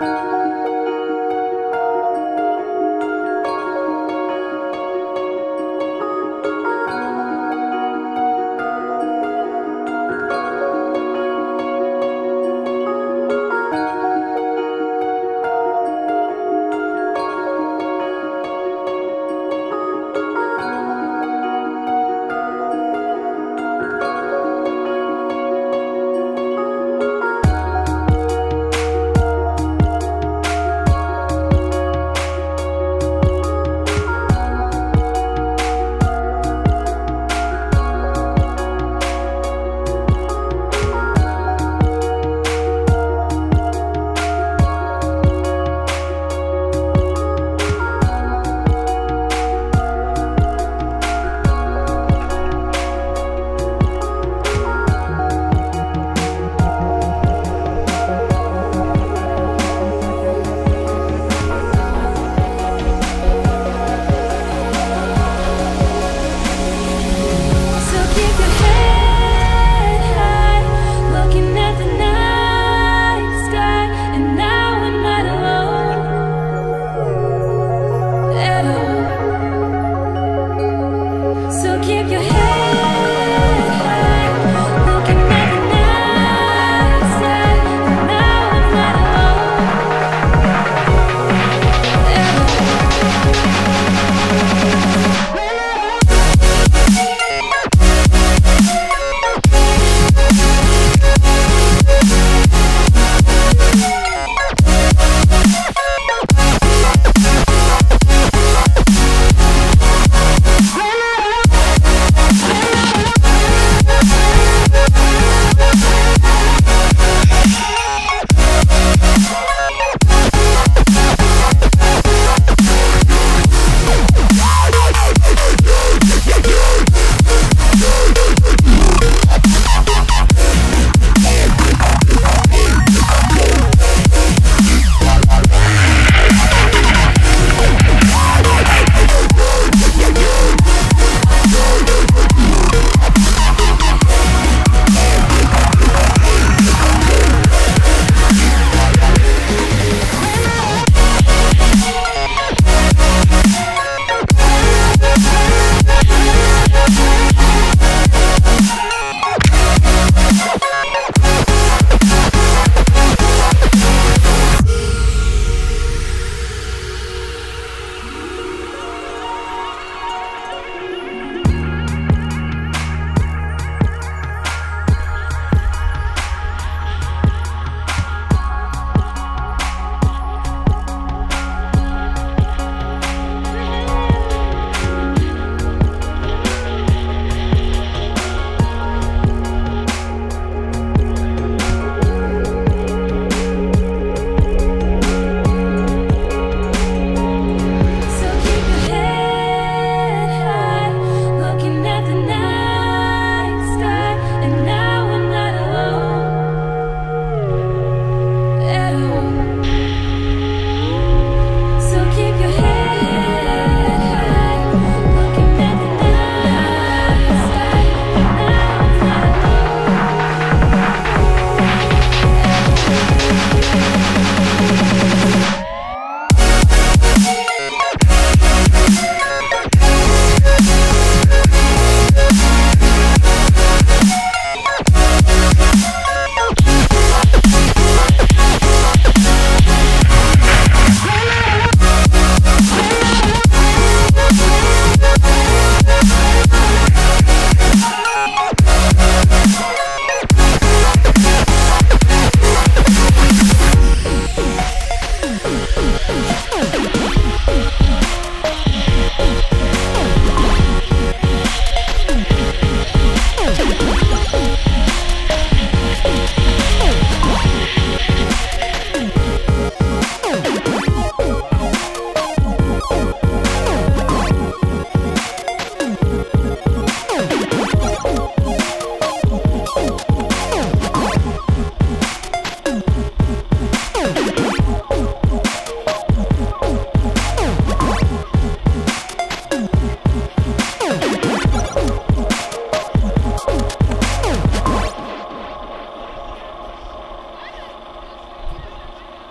Música keep your head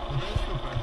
Thanks for